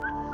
you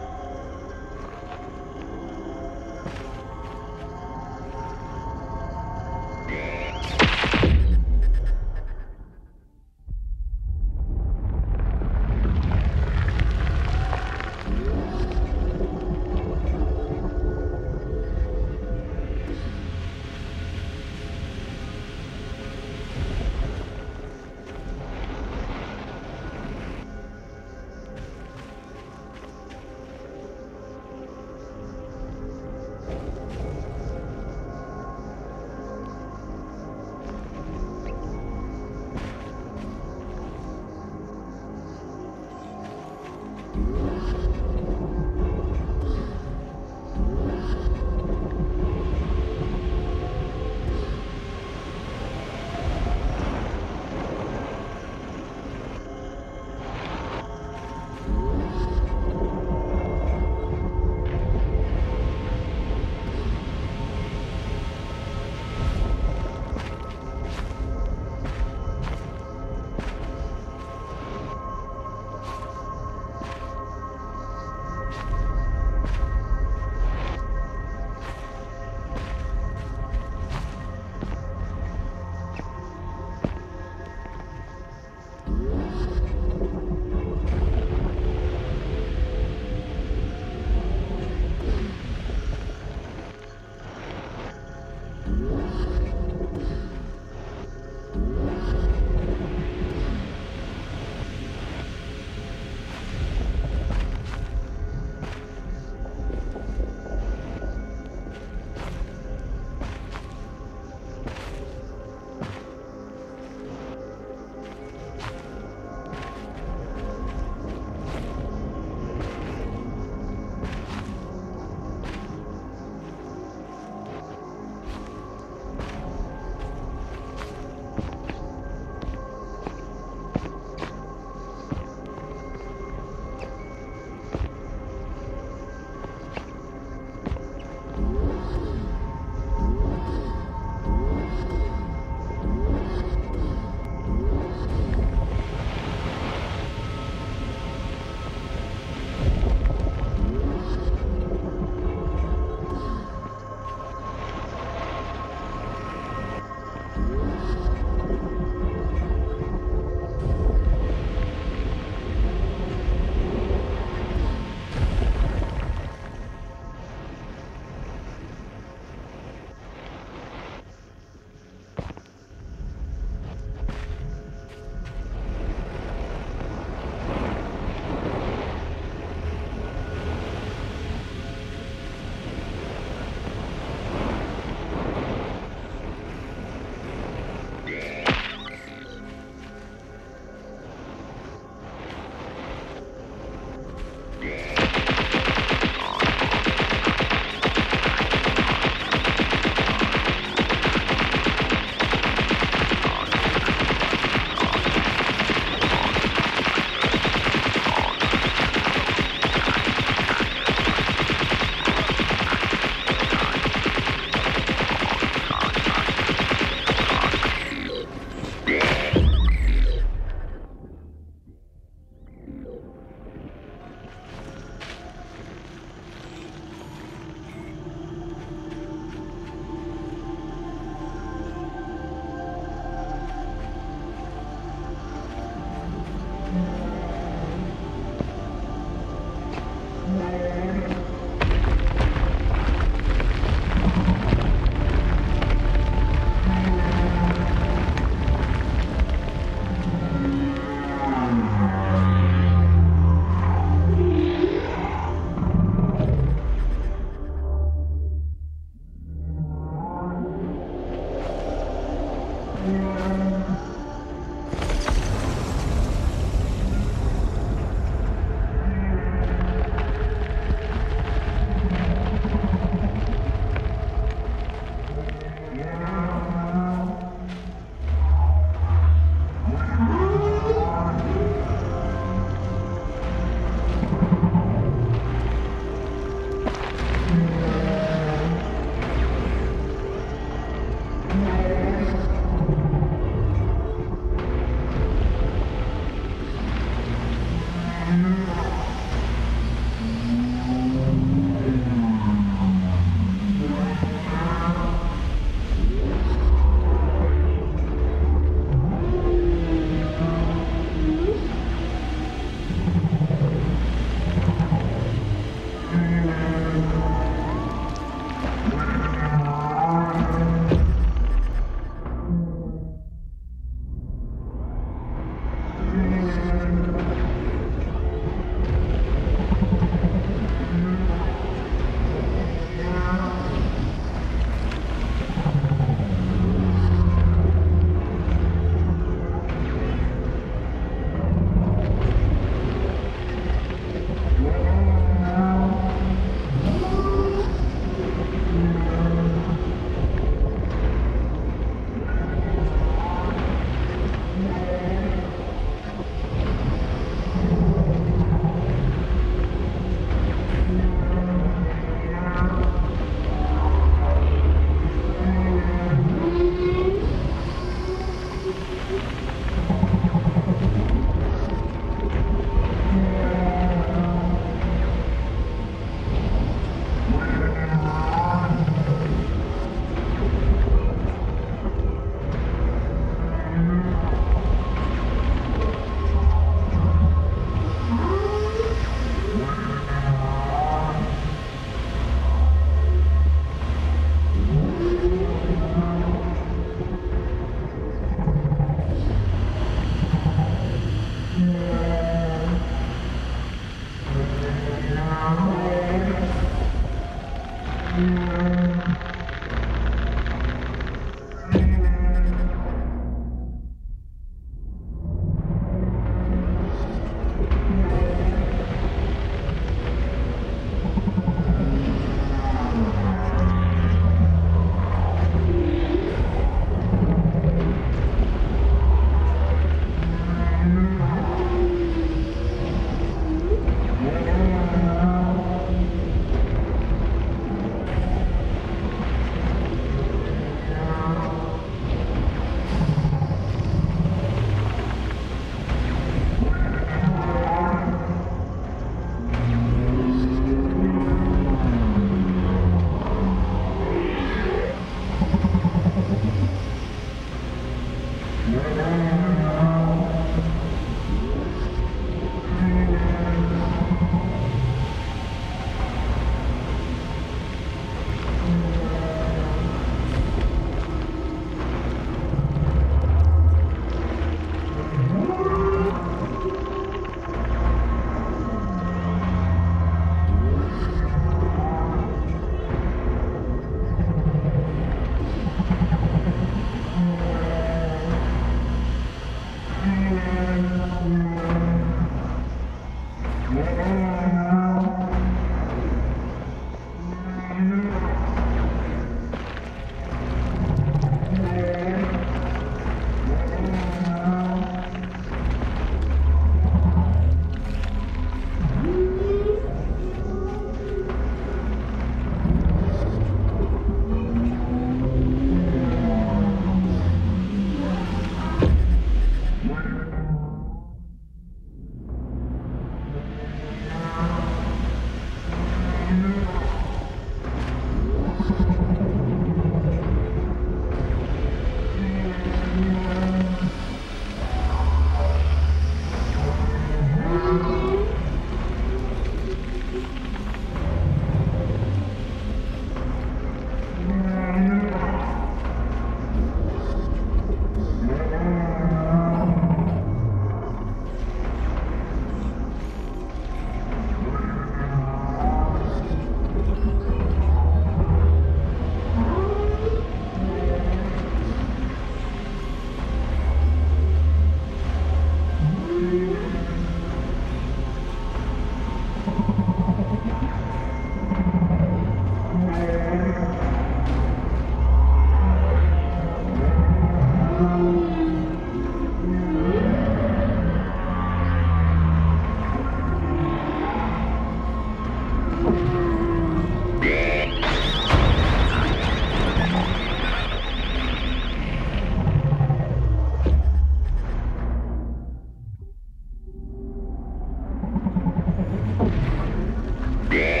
Yeah.